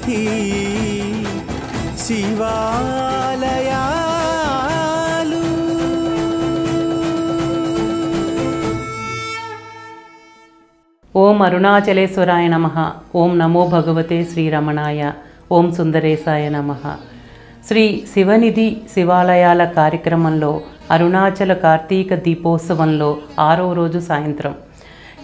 సన్నిధి శివాలయాలు. ఓం అరుణాచలేశ్వరాయ నమ. ఓం నమో భగవతే శ్రీరమణాయ. ఓం సుందరేశాయ నమ. శ్రీ శివనిధి శివాలయాల కార్యక్రమంలో అరుణాచల కార్తీక దీపోత్సవంలో ఆరో రోజు సాయంత్రం.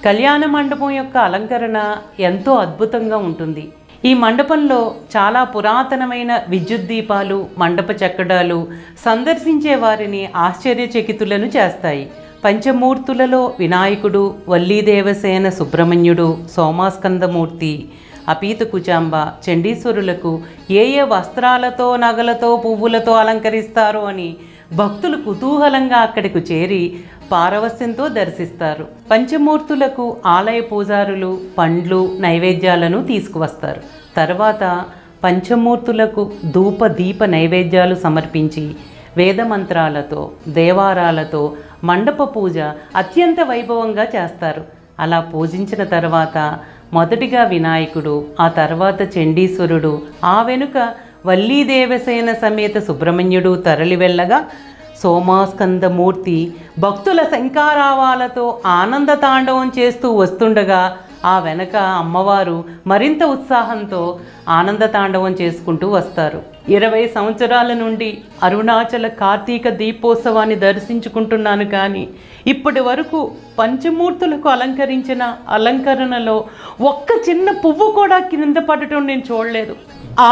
కళ్యాణ మండపం యొక్క అలంకరణ ఎంతో అద్భుతంగా ఉంటుంది. ఈ మండపంలో చాలా పురాతనమైన విద్యుత్ దీపాలు మండప చక్కడాలు సందర్శించే వారిని ఆశ్చర్యచకితులను చేస్తాయి. పంచమూర్తులలో వినాయకుడు వల్లీదేవసేన సుబ్రహ్మణ్యుడు సోమాస్కందమూర్తి అపీత కుచాంబ చండీశ్వరులకు ఏ ఏ వస్త్రాలతో నగలతో పువ్వులతో అలంకరిస్తారో అని భక్తులు కుతూహలంగా అక్కడికి చేరి పారవస్యంతో దర్శిస్తారు. పంచమూర్తులకు ఆలయ పూజారులు పండ్లు నైవేద్యాలను తీసుకువస్తారు. తర్వాత పంచమూర్తులకు ధూప దీప నైవేద్యాలు సమర్పించి వేదమంత్రాలతో దేవారాలతో మండప పూజ అత్యంత వైభవంగా చేస్తారు. అలా పూజించిన తర్వాత మొదటిగా వినాయకుడు ఆ తర్వాత చండీశ్వరుడు. ఆ వెనుక వల్లీదేవసేన సమేత సుబ్రహ్మణ్యుడు తరలి వెళ్ళగా సోమాస్కందమూర్తి భక్తుల శంకారావాలతో ఆనంద తాండవం చేస్తూ వస్తుండగా ఆ వెనక అమ్మవారు మరింత ఉత్సాహంతో ఆనంద తాండవం చేసుకుంటూ వస్తారు. ఇరవై సంవత్సరాల నుండి అరుణాచల కార్తీక దీపోత్సవాన్ని దర్శించుకుంటున్నాను కానీ ఇప్పటి వరకు పంచమూర్తులకు అలంకరించిన అలంకరణలో ఒక్క చిన్న పువ్వు కూడా కింద పడటం నేను చూడలేదు.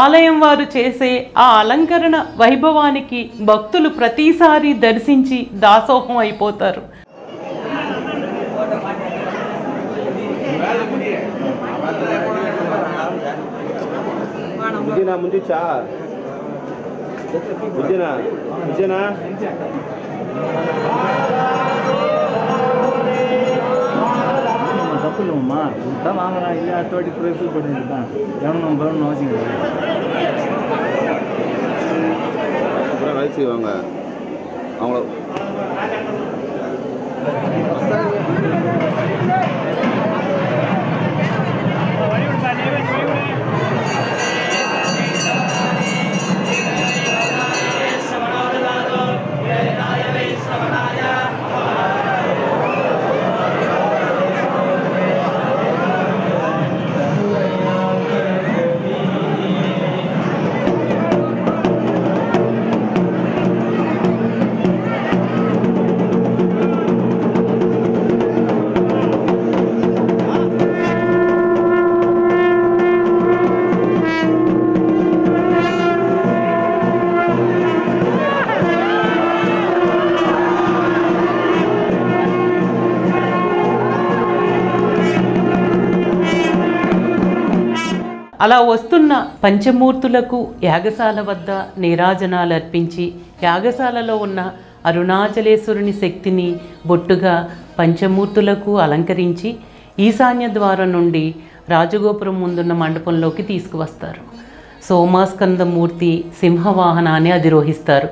ఆలయం వారు చేసే ఆ అలంకరణ వైభవానికి భక్తులు ప్రతిసారి దర్శించి దాసోహం అయిపోతారు. బుజ్జినా விஜயனா விஜயனா. தப்பு இல்லைம்மா. தான் வாங்கலாம் இல்லை அடுத்த வாட்டி ப்ரொஃபில் பண்ணிட்டு தான் எவனும் பரணும் அவசியம் வேலை செய்வாங்க அவங்கள வழிவிட்டு అలా వస్తున్న పంచమూర్తులకు యాగశాల వద్ద నీరాజనాలు అర్పించి యాగశాలలో ఉన్న అరుణాచలేశ్వరుని శక్తిని బొట్టుగా పంచమూర్తులకు అలంకరించి ఈశాన్య ద్వారం నుండి రాజగోపురం ముందున్న మండపంలోకి తీసుకువస్తారు. సోమాస్కందమూర్తి సింహవాహనాన్ని అధిరోహిస్తారు.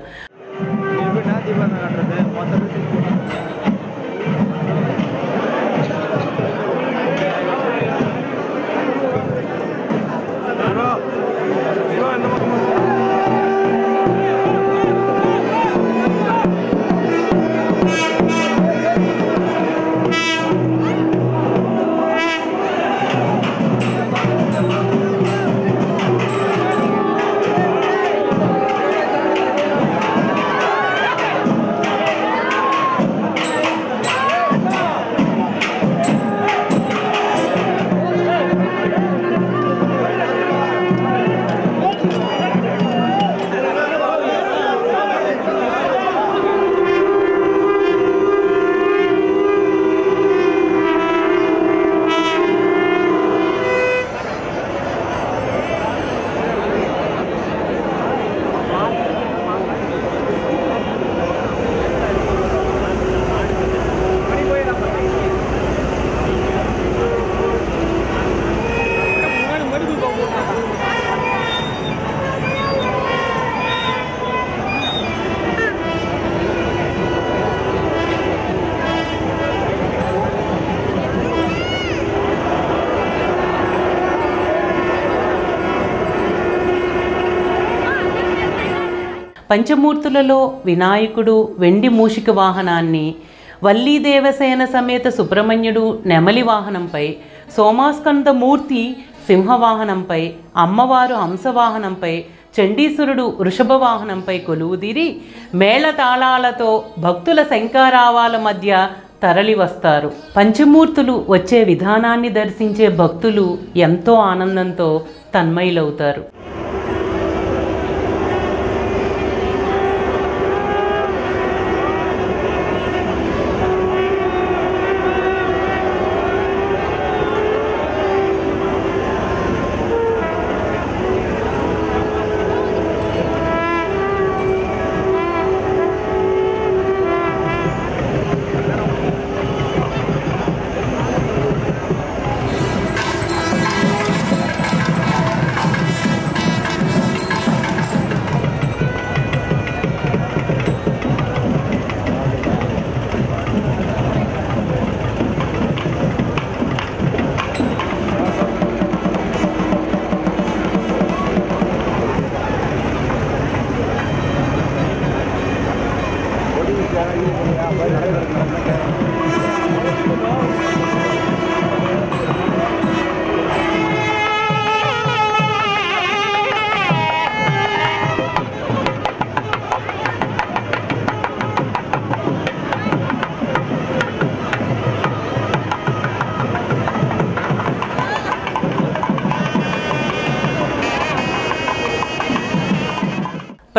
పంచమూర్తులలో వినాయకుడు వెండి మూషిక వాహనాన్ని వల్లీ దేవసేన సమేత సుబ్రహ్మణ్యుడు నెమలి వాహనంపై సోమాస్కందమూర్తి సింహవాహనంపై అమ్మవారు హంసవాహనంపై చండీశ్వరుడు వృషభ వాహనంపై కొలువుదీరి మేళతాళాలతో భక్తుల శంకారావాల మధ్య తరలి వస్తారు. పంచమూర్తులు వచ్చే విధానాన్ని దర్శించే భక్తులు ఎంతో ఆనందంతో తన్మయులవుతారు.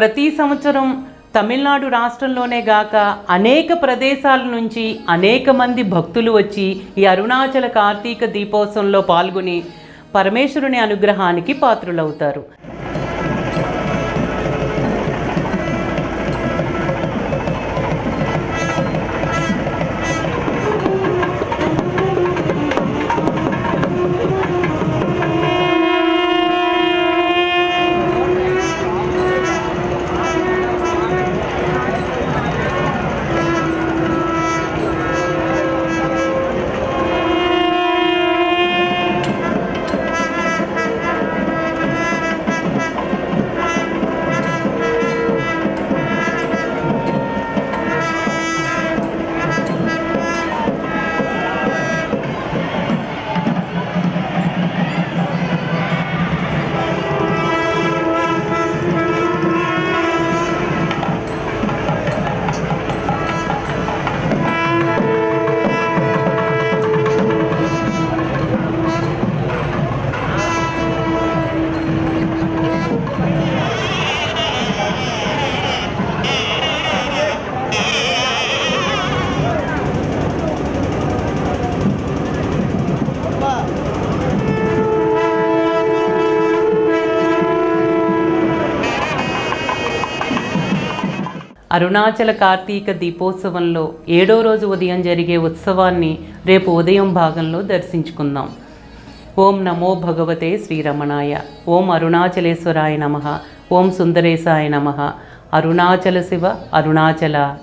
ప్రతి సంవత్సరం తమిళనాడు రాష్ట్రంలోనే గాక అనేక ప్రదేశాల నుంచి అనేక మంది భక్తులు వచ్చి ఈ అరుణాచల కార్తీక దీపోత్సవంలో పాల్గొని పరమేశ్వరుని అనుగ్రహానికి పాత్రులవుతారు. అరుణాచల కార్తీక దీపోత్సవంలో ఏడో రోజు ఉదయం జరిగే ఉత్సవాన్ని రేపు ఉదయం భాగంలో దర్శించుకుందాం. ఓం నమో భగవతే శ్రీరమణాయ. ఓం అరుణాచలేశ్వరాయ నమ. ఓం సుందరేశాయ నమ. అరుణాచల శివ అరుణాచల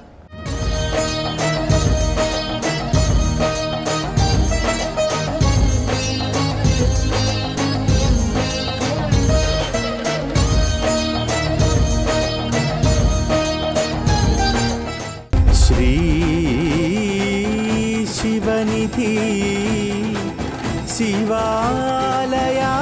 शिवालया